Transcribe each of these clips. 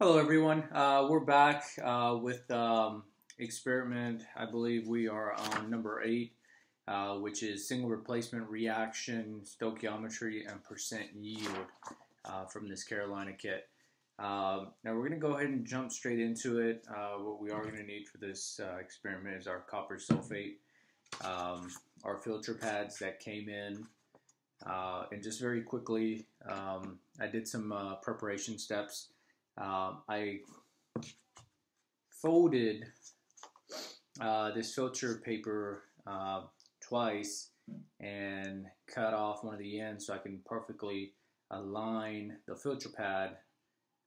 Hello, everyone. Uh, we're back uh, with um, experiment. I believe we are on number eight, uh, which is single replacement reaction stoichiometry and percent yield uh, from this Carolina kit. Um, now we're going to go ahead and jump straight into it. Uh, what we are going to need for this uh, experiment is our copper sulfate, um, our filter pads that came in, and just very quickly, um, I did some preparation steps. Um, I folded uh, this filter paper uh, twice and cut off one of the ends so I can perfectly align the filter pad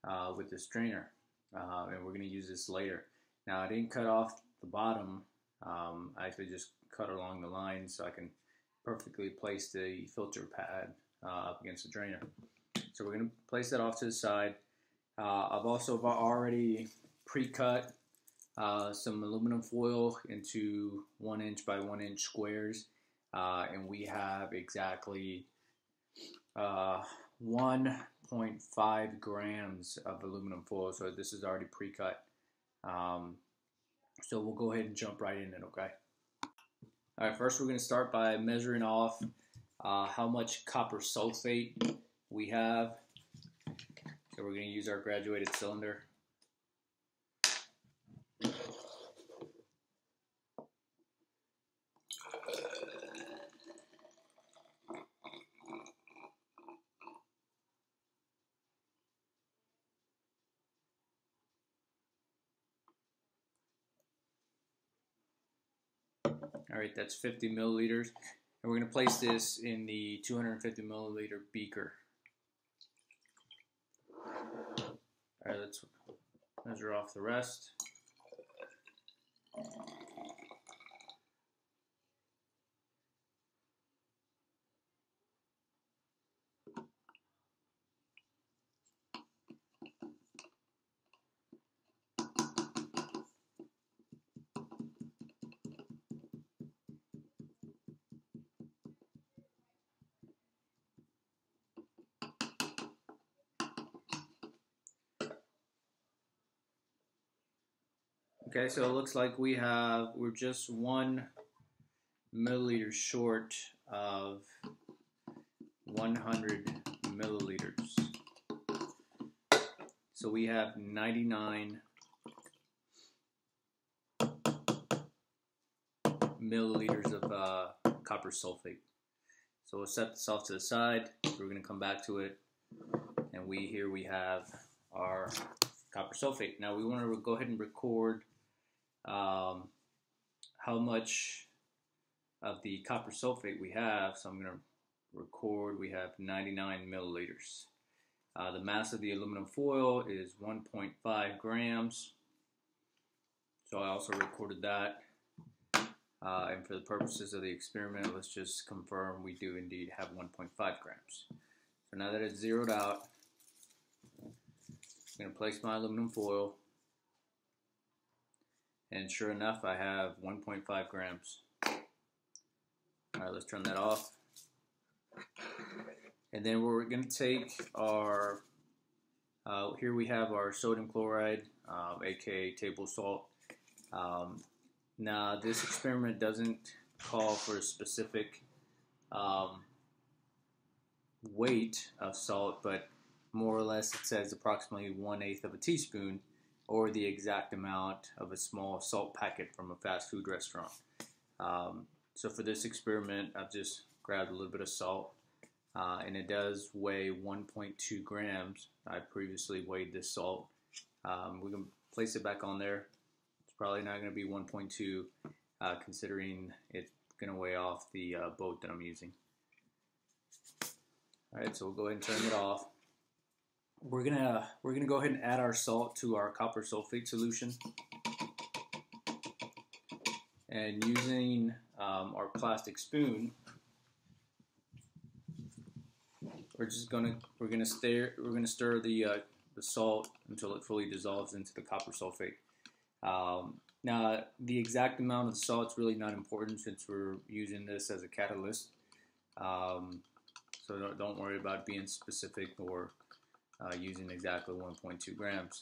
uh, with the strainer. Uh, and we're going to use this later. Now I didn't cut off the bottom. Um, I actually just cut along the line so I can perfectly place the filter pad uh, up against the drainer. So we're going to place that off to the side. Uh, I've also already pre-cut uh, some aluminum foil into one inch by one inch squares. Uh, and we have exactly uh, 1.5 grams of aluminum foil. So this is already pre-cut. Um, so we'll go ahead and jump right in it okay? Alright first we're going to start by measuring off uh, how much copper sulfate we have so we're going to use our graduated cylinder. All right, that's 50 milliliters. And we're going to place this in the 250 milliliter beaker. All right, let's measure off the rest. Okay, so it looks like we have, we're just one milliliter short of 100 milliliters. So we have 99 milliliters of uh, copper sulfate. So we'll set this off to the side. We're going to come back to it. And we here we have our copper sulfate. Now we want to go ahead and record um, how much of the copper sulfate we have. So I'm going to record we have 99 milliliters. Uh, the mass of the aluminum foil is 1.5 grams. So I also recorded that. Uh, and for the purposes of the experiment, let's just confirm we do indeed have 1.5 grams. So now that it's zeroed out, I'm going to place my aluminum foil and sure enough, I have 1.5 grams. All right, let's turn that off. And then we're going to take our, uh, here we have our sodium chloride, um, aka table salt. Um, now, this experiment doesn't call for a specific um, weight of salt, but more or less it says approximately one eighth of a teaspoon or the exact amount of a small salt packet from a fast food restaurant. Um, so for this experiment, I've just grabbed a little bit of salt, uh, and it does weigh 1.2 grams. I previously weighed this salt. Um, we can place it back on there. It's probably not going to be 1.2, uh, considering it's going to weigh off the uh, boat that I'm using. All right, so we'll go ahead and turn it off we're gonna we're gonna go ahead and add our salt to our copper sulfate solution. And using um, our plastic spoon we're just gonna we're gonna stir we're gonna stir the uh, the salt until it fully dissolves into the copper sulfate. Um, now the exact amount of salt is really not important since we're using this as a catalyst. Um, so don't, don't worry about being specific or uh, using exactly 1.2 grams.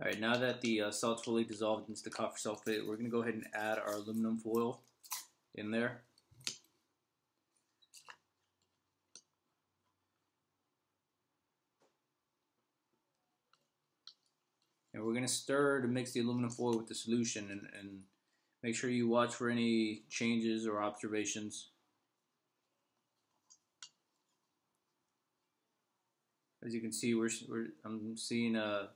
All right, now that the uh, salt's fully dissolved into the copper sulfate, we're going to go ahead and add our aluminum foil in there. We're going to stir to mix the aluminum foil with the solution and, and make sure you watch for any changes or observations. As you can see, we're, we're I'm seeing a,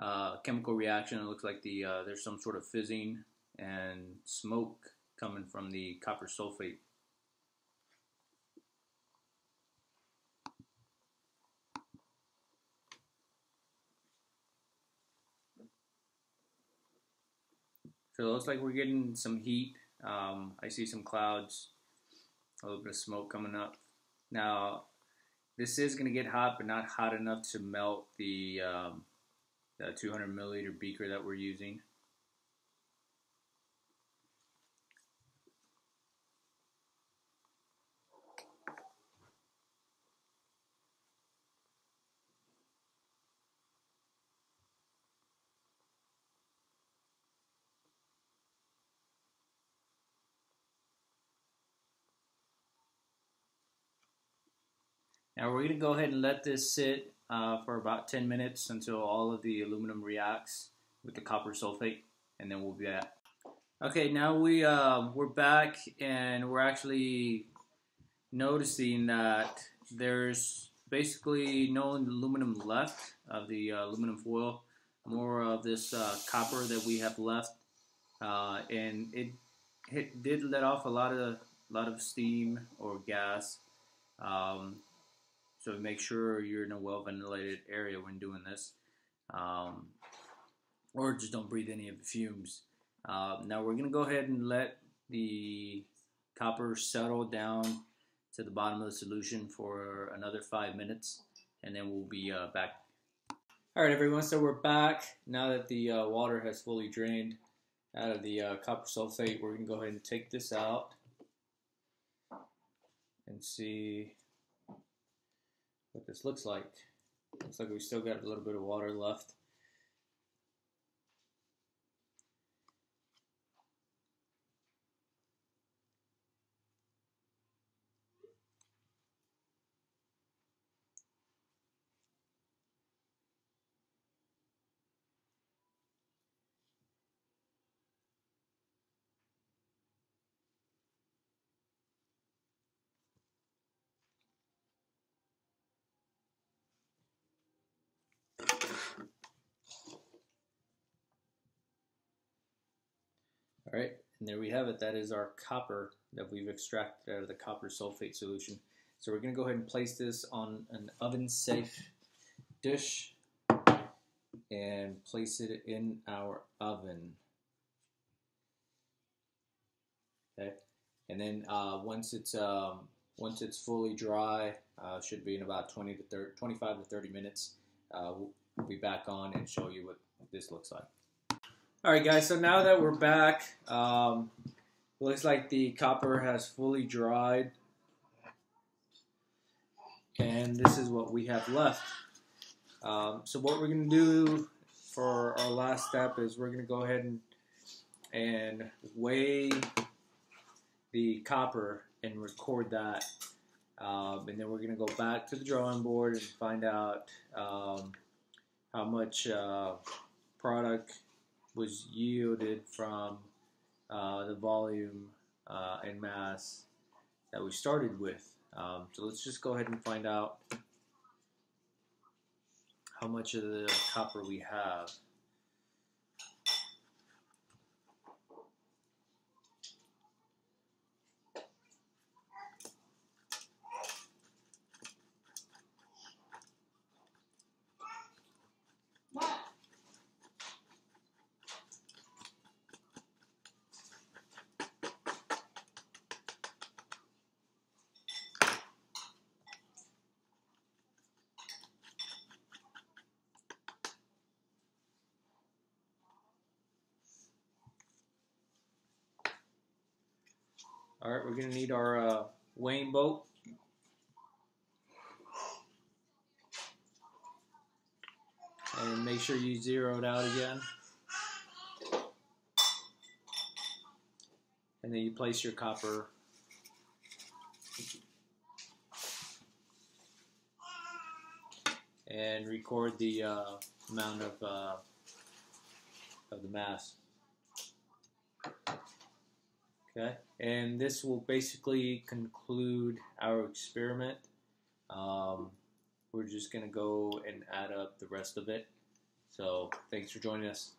a, chemical reaction. It looks like the uh, there's some sort of fizzing and smoke coming from the copper sulfate. So it looks like we're getting some heat. Um, I see some clouds, a little bit of smoke coming up. Now, this is going to get hot, but not hot enough to melt the, um, the 200 milliliter beaker that we're using. Now we're going to go ahead and let this sit uh, for about 10 minutes until all of the aluminum reacts with the copper sulfate and then we'll be back. Okay, now we, uh, we're back and we're actually noticing that there's basically no aluminum left of the uh, aluminum foil, more of this uh, copper that we have left uh, and it, it did let off a lot of, lot of steam or gas. Um, so make sure you're in a well ventilated area when doing this. Um, or just don't breathe any of the fumes. Uh, now we're going to go ahead and let the copper settle down to the bottom of the solution for another five minutes and then we'll be uh, back. Alright everyone, so we're back. Now that the uh, water has fully drained out of the uh, copper sulfate, we're going to go ahead and take this out and see what this looks like. Looks like we still got a little bit of water left. All right, and there we have it. That is our copper that we've extracted out of the copper sulfate solution. So we're going to go ahead and place this on an oven-safe dish and place it in our oven. Okay, and then uh, once it's um, once it's fully dry, uh, should be in about 20 to 30, 25 to 30 minutes. Uh, we'll be back on and show you what this looks like. All right, guys, so now that we're back, um, looks like the copper has fully dried. And this is what we have left. Um, so what we're going to do for our last step is we're going to go ahead and, and weigh the copper and record that. Um, and then we're going to go back to the drawing board and find out um, how much uh, product was yielded from uh, the volume uh, and mass that we started with. Um, so let's just go ahead and find out how much of the copper we have. All right, we're gonna need our uh, weighing boat. And make sure you zero it out again. And then you place your copper and record the uh, amount of uh, of the mass. Okay, and this will basically conclude our experiment. Um, we're just gonna go and add up the rest of it. So thanks for joining us.